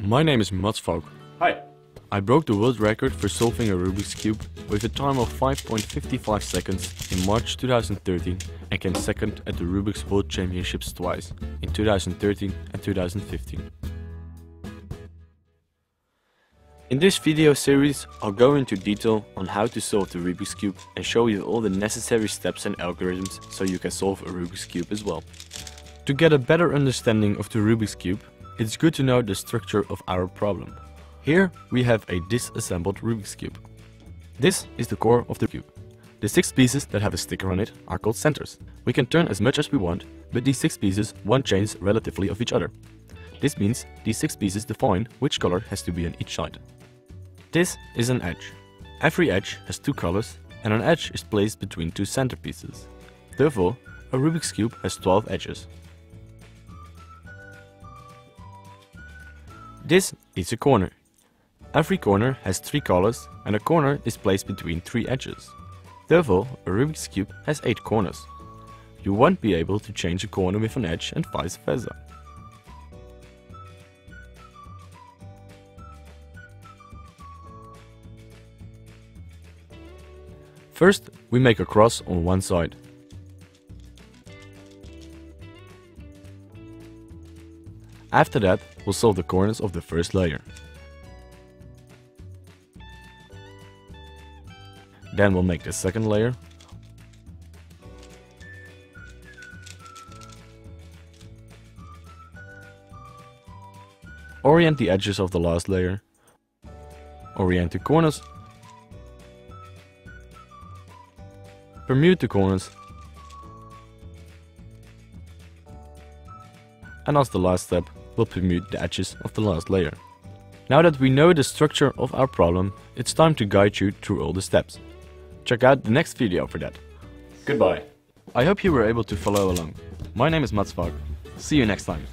My name is Mats Valk. Hi. I broke the world record for solving a Rubik's Cube with a time of 5.55 seconds in March 2013 and came second at the Rubik's World Championships twice, in 2013 and 2015. In this video series, I'll go into detail on how to solve the Rubik's Cube and show you all the necessary steps and algorithms so you can solve a Rubik's Cube as well. To get a better understanding of the Rubik's Cube, it's good to know the structure of our problem. Here we have a disassembled Rubik's Cube. This is the core of the cube. The six pieces that have a sticker on it are called centers. We can turn as much as we want, but these six pieces won't change relatively of each other. This means these six pieces define which color has to be on each side. This is an edge. Every edge has two colors and an edge is placed between two center pieces. Therefore, a Rubik's Cube has 12 edges. This is a corner. Every corner has three colors and a corner is placed between three edges. Therefore, a Rubik's Cube has 8 corners. You won't be able to change a corner with an edge and vice versa. First, we make a cross on one side. After that, we'll solve the corners of the first layer. Then we'll make the second layer. Orient the edges of the last layer. Orient the corners. Permute the corners. And as the last step, we'll permute the edges of the last layer. Now that we know the structure of our problem, it's time to guide you through all the steps. Check out the next video for that. Goodbye. I hope you were able to follow along. My name is Mats. See you next time.